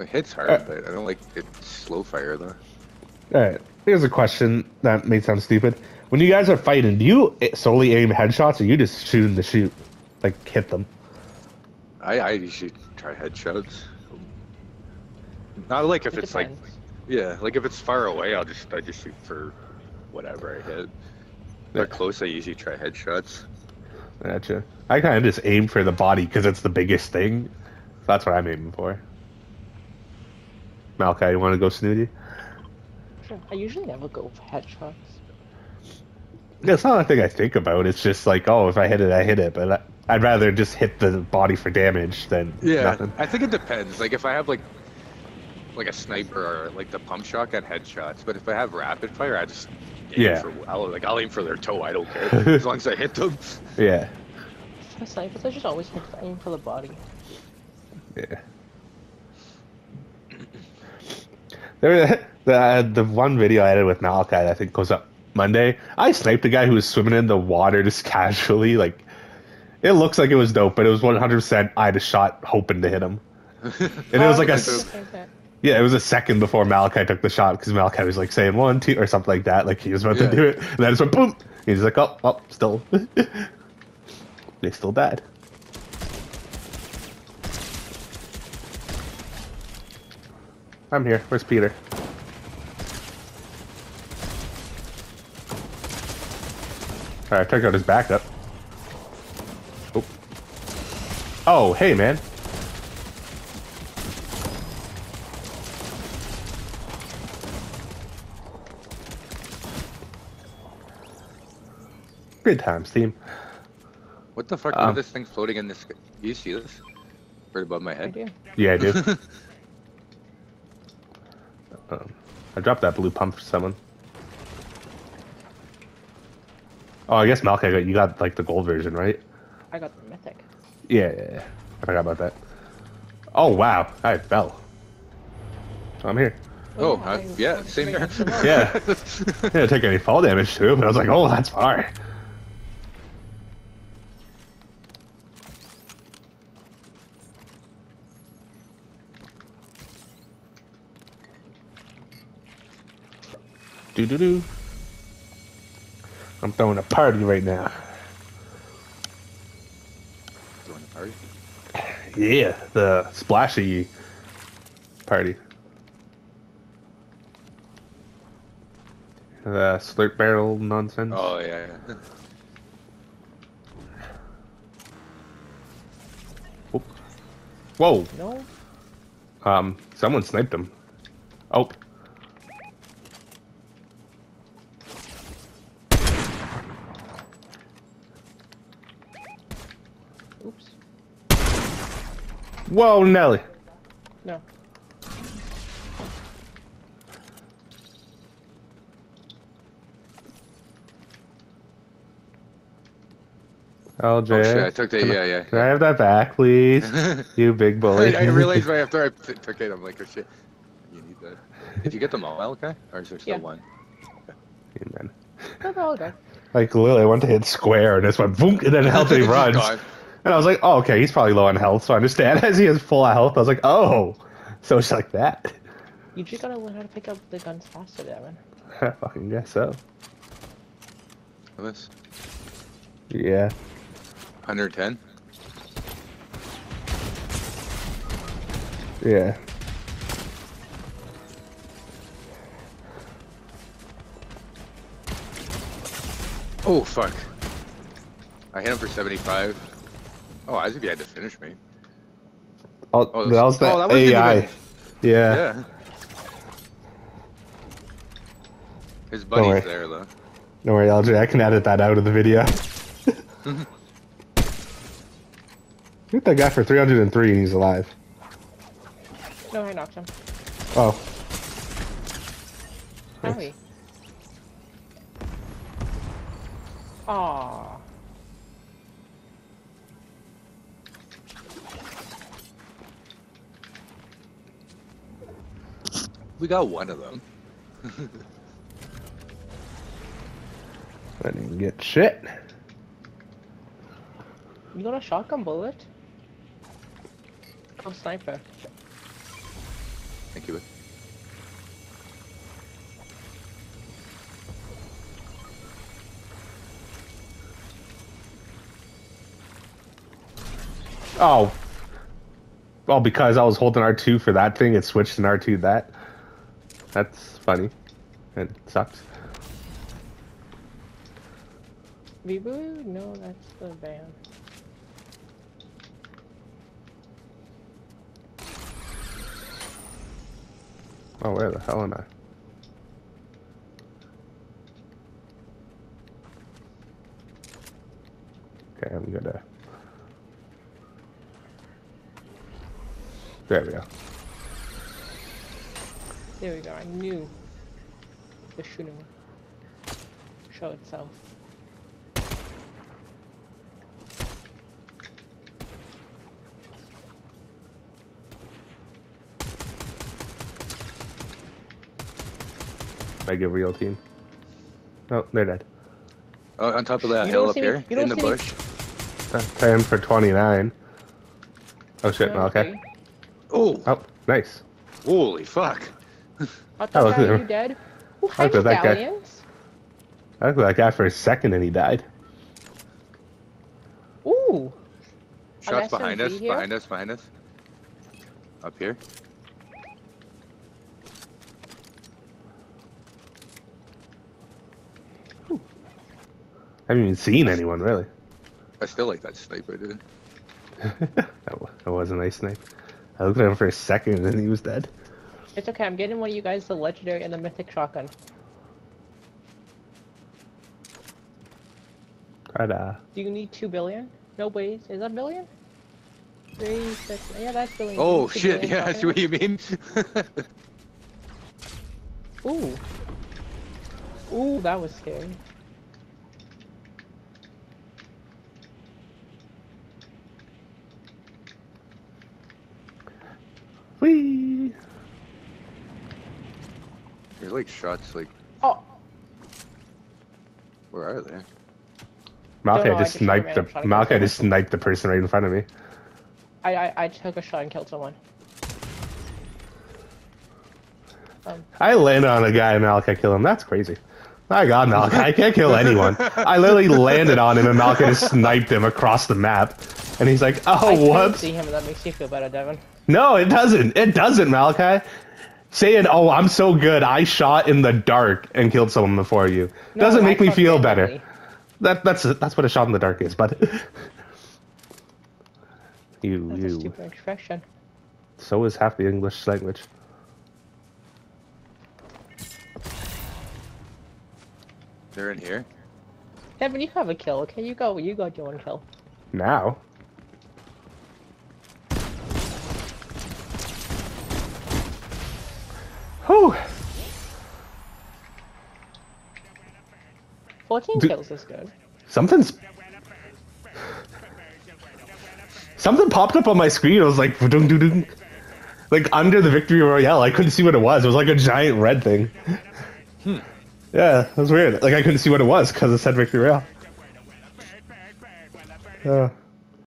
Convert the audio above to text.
It hits hard, Uh, but I don't like it slow fire though. Alright, here's a question that may sound stupid. When you guys are fighting, do you solely aim headshots or you just shoot shooting to shoot? Like, hit them? I, I usually try headshots. Not like if It it's like, yeah, like if it's far away, I'll just I just shoot for whatever I hit. Yeah. But close, I usually try headshots. Gotcha. I kind of just aim for the body because it's the biggest thing. That's what I'm aiming for. Malachi, you want to go snooty? Sure. I usually never go for headshots. Yeah, it's not a thing I think about. It's just like, oh, if I hit it, I hit it. But I, I'd rather just hit the body for damage than Yeah, nothing. I think it depends. Like if I have like like a sniper or like the pump shotgun headshots, but if I have rapid fire, I just aim Yeah. For, I'll, like I'll aim for their toe. I don't care as long as I hit them. Yeah, For snipers, I just always hit aim for the body. yeah. There, the uh, the one video I did with Malachi, that I think goes up Monday. I sniped a guy who was swimming in the water just casually. Like, it looks like it was dope, but it was 100. percent I had a shot hoping to hit him, and it was like a s- okay, okay. Yeah, it was a second before Malachi took the shot because Malachi was like saying one, two, or something like that. Like he was about Yeah. to do it, and then it's like, boom. He's like, oh, oh, still, they still died. I'm here. Where's Peter? All right, took out his backup. Oh, oh, hey, man. Good times, team. What the fuck? Um, is this thing floating in this? sky? Do you see this? Right above my I head. do. Yeah, I do. um, I dropped that blue pump for someone. Oh, I guess Malachi, got- you got like the gold version, right? I got the mythic. Yeah, yeah, yeah. I forgot about that. Oh wow, I fell. I'm here. Oh, yeah, uh, I- yeah, same here. it so well. Yeah. I didn't take any fall damage too, but I was like, oh, that's far. Do do do. I'm throwing a party right now. Throwing a party. Yeah, the splashy party. The slurp barrel nonsense. Oh yeah. yeah. Whoa. No? Um, someone sniped him. Oh. Whoa, Nelly. No. LJ. Oh shit! I took the can I- yeah yeah. Can I have that back, please? you big bully. I, I realized right after I took it, I'm like, oh shit. You need that. Did you get them all, okay? Or is there still Yeah. one? Yeah, man. No, they're all good. Like literally, I went to hit square and just went boom, and then health he It's runs. gone. And I was like, oh, okay, he's probably low on health, so I understand. As he has full health, I was like, oh, so it's like that. You just gotta learn how to pick up the guns faster, Devin. I fucking guess so. This Yeah. 110. Yeah. Oh fuck! I hit him for 75. Oh, Isaac had to finish me. Oh, Oh, that was the oh, that wasn't AI. Yeah. Yeah. His worry. buddy's there though. Don't worry, LJ. I can edit that out of the video. Hit that guy for 303 and he's alive. No, I knocked him. Oh. Howie. Aww. We got one of them. I didn't get shit. You got a shotgun bullet? Oh, sniper. Thank you. Oh. Well, because I was holding R2 for that thing, it switched to R2 that. That's funny. It sucks. Reboot? No, that's the band. Oh, where the hell am I? Okay, I'm gonna. There we go. There we go. I knew the shooting would show itself. I Mega real team. Oh, they're dead. Oh, on top of that You hill up see- here you in the bush. Uh, 10 for 29. Oh shit, No, okay. Oh, Oh, nice. holy fuck! I look thought at you him. dead. Who Look had at that guy. I looked at that guy for a second and he died. Ooh. Shots behind us, here? behind us, behind us. Up here. I haven't even seen anyone really. I still like that sniper, dude. that, that was a nice snipe. I looked at him for a second and then he was dead. It's okay. I'm getting one of you guys the legendary and the mythic shotgun. Ta-da. Do you need two billion? No ways. Is that billion? Three, six. Yeah, that's billion. You Oh shit! billion Yeah, I see what you mean. Ooh. Ooh, that was scary. Like shots. Like, Oh, where are they? Malachi know, I just just shot a sniped the shot against Malachi just sniped the person right in front of me. I, I I took a shot and killed someone. Um, I landed on a guy and Malachi killed him. That's crazy. My God, Malachi, I can't kill anyone. I literally landed on him and Malachi just sniped him across the map. And he's like, oh, couldn't whoops. see him, and that makes you feel better, Devin. No, it doesn't. It doesn't, Malachi. Saying, "Oh, I'm so good. I shot in the dark and killed someone before you." No, doesn't I make me shot feel better. randomly. That that's that's what a shot in the dark is, but you That's a you. stupid expression. So is half the English language. They're in here. Devin, you have a kill, okay? You go. You got your one kill. Now. Whew. 14 Do- kills is good. Something's. Something popped up on my screen. I was like, "Dun, dun, dun." like under the victory royale. I couldn't see what it was. It was like a giant red thing. Yeah, it was weird. Like I couldn't see what it was because it said victory royale. Uh,